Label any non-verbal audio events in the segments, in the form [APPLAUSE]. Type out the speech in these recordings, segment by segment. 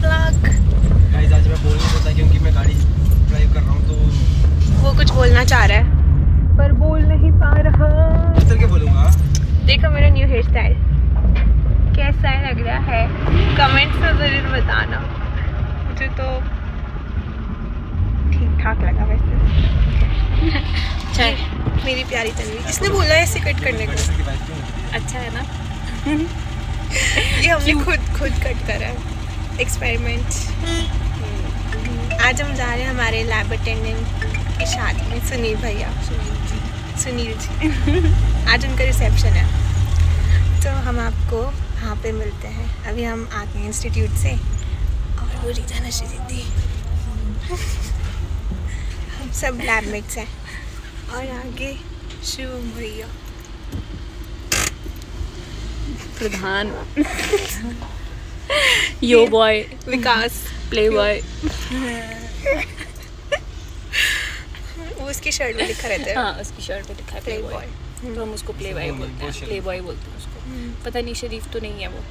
Blog guys आज मैं बोल नहीं सकता क्योंकि मैं गाड़ी ड्राइव कर रहा हूँ तो वो कुछ बोलना चाह रहा है। पर बोल नहीं पा रहा। चल के बोलूँगा? देखो मेरा न्यू हेयर स्टाइल कैसा है लग रहा है? कमेंट्स में ज़रूर बताना। मुझे तो ठीक ठाक लगा वैसे। चल मेरी प्यारी तन्वी इसने बोला है ऐसे कट करने को। अच्छा है ना? [LAUGHS] ये हमने खुद खुद कट करा है। एक्सपेरिमेंट आज हम जा रहे हैं हमारे लैब अटेंडेंट की शादी में सुनील भैया। सुनील जी। [LAUGHS] आज उनका रिसेप्शन है। तो हम आपको वहाँ पे मिलते हैं। अभी हम आते हैं इंस्टीट्यूट से। और वो रीता नशी दीदी हम सब लैबमेट्स हैं। और आगे शिव भैया। प्रधान। [LAUGHS] Yo boy Vikas play boy वो उसकी शर्ट में लिखा रहता है हाँ उसकी शर्ट पे लिखा है प्ले बॉय तो हम उसको प्ले बॉय बोलते हैं। प्ले बॉय बोलते हैं उसको। पता नहीं शरीफ तो नहीं है वो।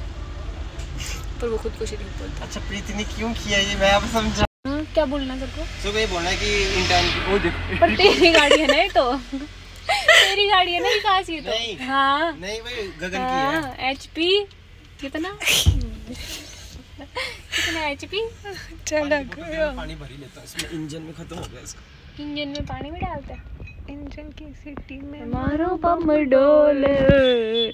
पर वो खुद को शरीफ बोलता है। अच्छा प्रीति ने क्यों किया ये? मैं अब समझा। हाँ, क्या बोलना है तेरे को सुबह ये बोलना है कि इंटर्न की ओ देखो। पर तेरी गाड़ी है ना ये तो। तेरी गाड़ी है ना विकास ये नहीं। तो हाँ। नहीं भाई गगन की है। हाँ एच पी कितना? [LAUGHS] कितना चलो पानी भर ही लेता हूँ इसमें इंजन में खत्म हो गया इसका। इंजन में पानी में डालते हैं? इंजन की सिटी में मारो बम डोले।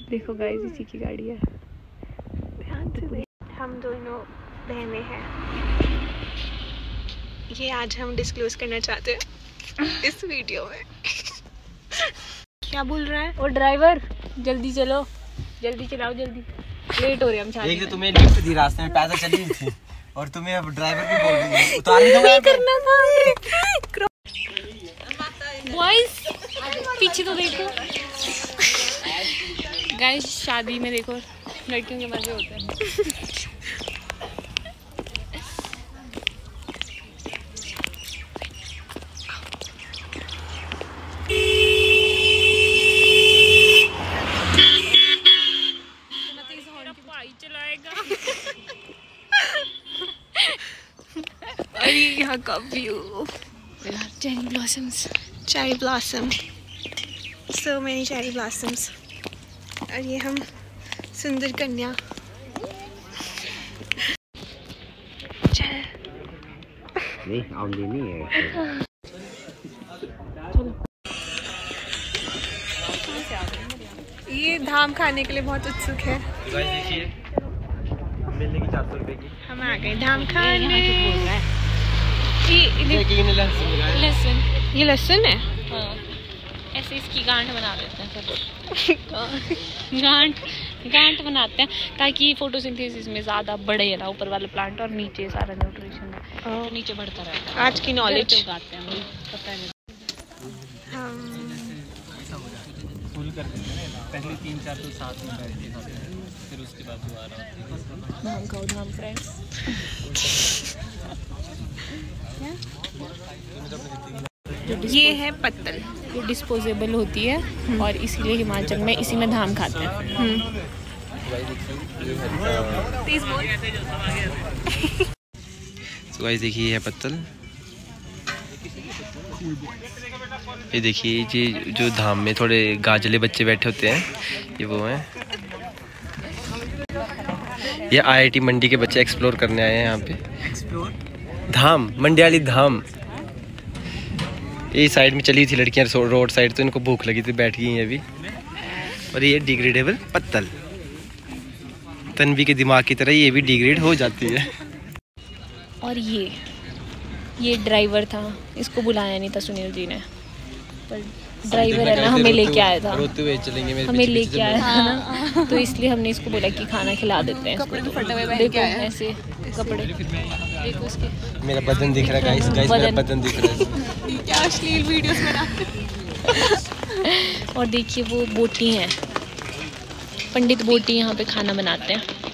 देखो गाइस इसी की गाड़ी है। ध्यान से देख। हम दोनों बहनें हैं। ये आज हम डिस्क्लोज करना चाहते हैं इस वीडियो में। क्या बोल रहा है? ओ ड्राइवर जल्दी चलो। जल्दी चलाओ जल्दी। लेट हो रहे हम एक तो तुम्हें लिफ्ट दी रास्ते में पैदल चली थी। और तुम्हें अब ड्राइवर भी बोल रही है उतार नहीं दूँगा करना था। बॉयज़ पीछे तो देखो। गाइस शादी में देखो लड़कियों के मज़े होते हैं। ये यहाँ का view cherry blossoms cherry blossom so many cherry blossoms और ये हम सुंदर कन्या। नहीं आमदी नहीं है ये धाम खाने के लिए बहुत उत्सुक है। देखिए। मिलने की चार सौ रुपए की। हम आ गए धाम खाने। ये लहसुन ये लहसुन है? हाँ। ऐसे इसकी गांठ बना देते हैं [LAUGHS] गांठ गांठ बनाते हैं ताकि फोटोसिंथेसिस में ज़्यादा बढ़े ना ऊपर वाला प्लांट और नीचे सारा न्यूट्रिशन है। तो नीचे बढ़ता रहता है। आज की नॉलेज घर उगाते हैं पता है। फुल कर देते हैं। पहले तीन चार तो साथ में फिर उसके बाद दोबारा धाम खाओ धाम फ्रेंड्स ये है पत्तल। ये डिस्पोजेबल होती है और इसीलिए हिमाचल में इसी में धाम खाते हैं। तो गाइस देखिए ये पत्तल। ये देखिए ये जो धाम में थोड़े गाजले बच्चे बैठे होते हैं ये वो हैं। ये आईआईटी मंडी के बच्चे एक्सप्लोर करने आए हैं यहाँ पे। धाम मंडियाली धाम। ये साइड में चली थी लड़कियाँ रोड साइड तो इनको भूख लगी थी बैठ गई हैं अभी। और ये डिग्रेडेबल पत्तल। तन्वी के दिमाग की तरह ये भी डिग्रेड हो जाती है। और ये ये ड्राइवर था इसको बुलाया नहीं था सुनील जी ने। पर ड्राइवर है ना हमें लेके आया था। रोते हुए चलेंगे मेरे हमें लेके आया था ना। तो इसलिए हमने इसको बोला कि खाना खिला देते हैं कपड़े फटे हुए देखो है। ऐसे कपड़े। देखो इसके चलो। मेरा बदन दिख रहा है गाइस गाइस मेरा बदन। दिख रहा है। क्या अश्लील वीडियोस बनाते और देखिए वो बोटी हैं। पंडित बोटी यहाँ पे खाना बनाते हैं। तो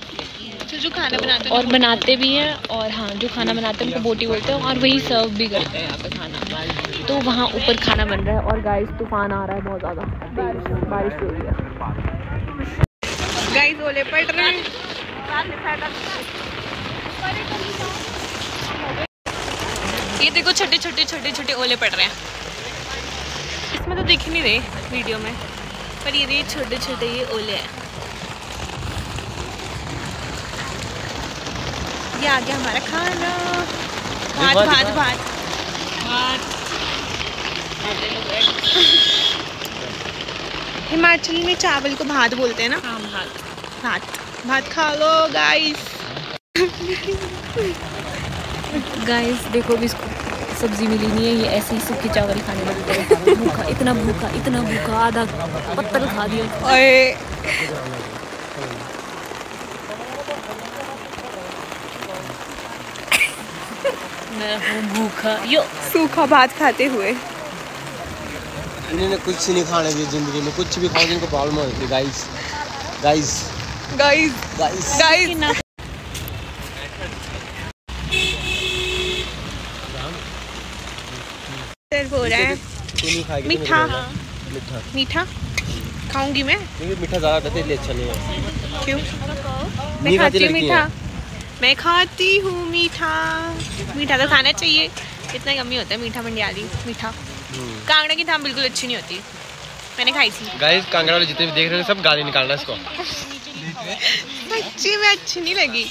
जो खाना बनाते हैं और बनाते भी हैं और हाँ जो खाना बनाते हैं उनको बोटी बोलते हैं और वही सर्व भी करते हैं यहाँ पे खाना। तो वहाँ ऊपर खाना बन रहा है और गाइस तूफ़ान आ रहा है बहुत ज़्यादा। बारिश हो रही है। गाइस ओले पड़ रहे हैं। ये देखो छोटे छोटे छोटे छोटे ओले पड़ रहे हैं। इसमें तो दिख नहीं रहे वीडियो में पर ये देखिए छोटे छोटे ये ओले हैं। ये आ गया हमारा खाना। भात भात भात। भात। हिमाचल में चावल को भात बोलते हैं ना? हाँ भात। भात। भात खा लो गाइस गाइस देखो भी इसको सब्ज़ी मिली नहीं है ये ऐसे ही सूखे चावल खाने लगते हैं भूखा इतना भूखा इतना भूखा आधा पत्तल खा दिया। और मैं हूँ भूखा। यो। सूखा भात खाते हुए। इन्होंने कुछ नहीं खाने की ज़िंदगी में कुछ भी खाओ जिनको प्रॉब्लम है guys guys guys guys guys ना हो रहा है। मीठा। मीठा। मीठा? खाऊँगी मैं। मीठा ज़्यादा अच्छा नहीं है। क्यों? मैं खाती हूँ मीठा है। मैं खाती हूँ मीठा। मीठा तो खाना चाहिए। कितना कमी होता है मीठा मंडियाली मीठा। कांगड़ा की धाम बिल्कुल अच्छी नहीं होती। मैंने खाई थी। गाइस कांगड़ा वाले जितने भी देख रहे हैं सब गाली निकालना इसको। सच्ची में अच्छी नहीं लगी।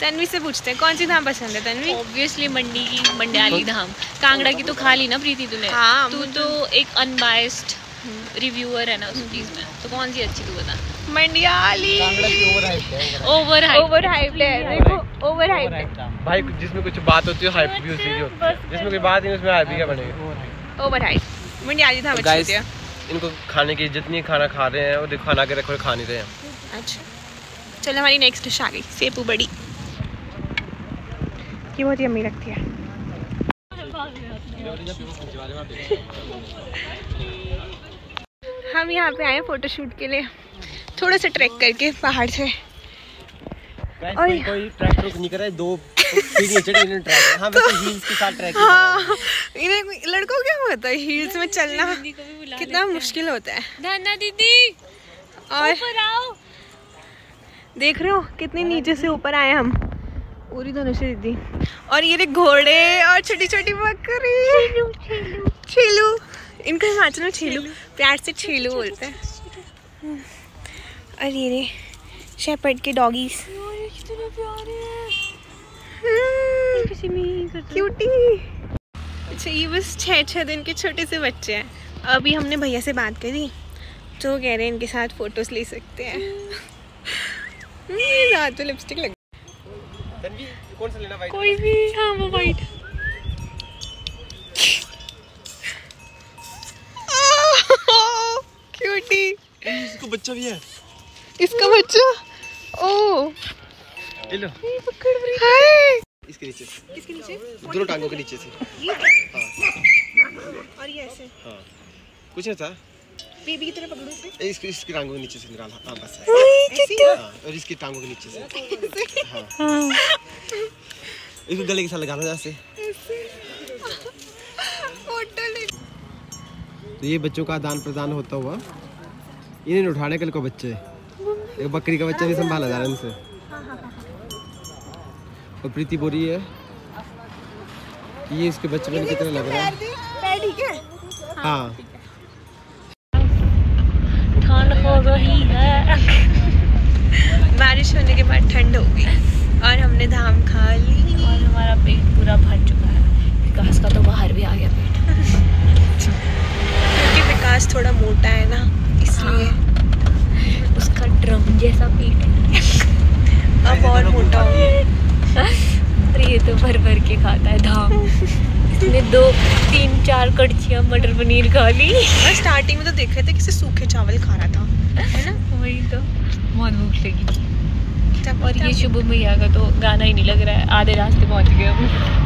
तन्वी से पूछते हैं कौन सी धाम पसंद है तन्वी? ऑब्वियसली मंडी की मंडियाली धाम कांगड़ा की तो खा ली ना प्रीति तूने? हाँ, तू तो एक अनबायस्ड रिव्यूअर है ना उस चीज़ में। तो कौन सी अच्छी तू बता? मंडियाली। ओवर ओवर हाइप्ड है। देखो ओवर हाइप्ड है भाई जिसमें कुछ बात होती है हाइप भी उसी की होती है। जिसमें कोई बात नहीं उसमें हाइप भी क्या बनेगा? ओवर हाइप मंडियाली अच्छी गाइस इनको खाने की जितनी खाना खा रहे हैं वो देखो खाना के रखो खा नहीं रहे हैं। अच्छा। चलो हमारी नेक्स्ट डिश आ गई। सेपू बड़ी। ये बहुत यम्मी लगती है। [LAUGHS] [LAUGHS] हम यहाँ पे आए फ़ोटो शूट के लिए। थोड़ा सा ट्रैक करके पहाड़ से। और- कोई ट्रैक ट्रुक नहीं कर रहा है दो हाँ वैसे हील्स के साथ हाँ। लड़कों क्या होता है हील्स में चलना कितना मुश्किल होता है। धन्ना दीदी और आओ। देख रहे हो कितने नीचे से ऊपर आए हम। पूरी धनुषी दीदी। और ये घोड़े और छोटी छोटी बकरी छीलू इनको हिमाचल में छीलू प्यार से छीलू बोलते हैं। और ये रे शेपर्ड के डॉगीज क्यूटी अच्छा ये बस छः छः दिन के छोटे से बच्चे हैं। अभी हमने भैया से बात करी तो कह रहे हैं इनके साथ फ़ोटोज़ ले सकते हैं। [LAUGHS] हम्म, ये तो लिपस्टिक लग कौन सा लेना भाई कोई भी हाँ वो वाइट [LAUGHS] क्यूटी इसको बच्चा भी है। इसका बच्चा? ओ। ले। लो हाय। इसके नीचे। किसके नीचे? दोनों टांगों के नीचे से। हाँ। और ये ऐसे। हाँ। कुछ नहीं था। बेबी की तरह पकड़ो इसे इसकी इसकी टांगों के नीचे से निकाला। हाँ बस ऐसे हाँ? और इसकी टांगों के नीचे से। हाँ। इसको गले के साथ लगाना जैसे फ़ोटो ले तो ये बच्चों का आदान प्रदान होता हुआ इन्हें उठाने कल को बच्चे एक बकरी का बच्चा नहीं संभाला जा रहा है इनसे। और प्रीति बोल रही है कि ये इसके बच्चे बन की तरह लग रहा है? ठीक है हाँ। ठंड हो रही है। बारिश होने के बाद ठंड हो गई। और हमने धाम खा ली। और हमारा पेट पूरा भर चुका है। विकास का तो बाहर भी आ गया पेट। क्योंकि विकास थोड़ा मोटा है ना इसलिए। उसका ड्रम जैसा पेट है। अब और मोटा हो गया ये तो भर भर के खाता है धाम। इसने दो तीन चार कड़छियाँ मटर पनीर खा ली। और स्टार्टिंग में तो देख रहे थे किसी सूखे चावल खा रहा था है ना? वही तो। बहुत भूख लगी। थी और ये शुभ भैया का तो गाना ही नहीं लग रहा है। आधे रास्ते पहुँच गए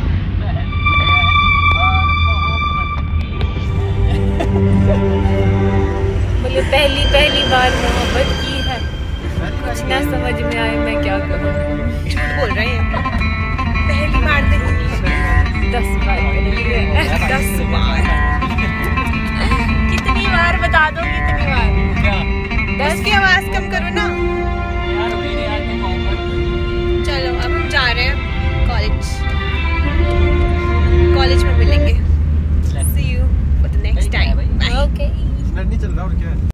बोले पहली पहली बार मोहब्बत की है। कुछ ना समझ में आए मैं क्या करूँ। झूठ बोल रहे हैं। पहली बार नहीं दस बार दस बार। कितनी बार बता दो नहीं चल रहा और क्या है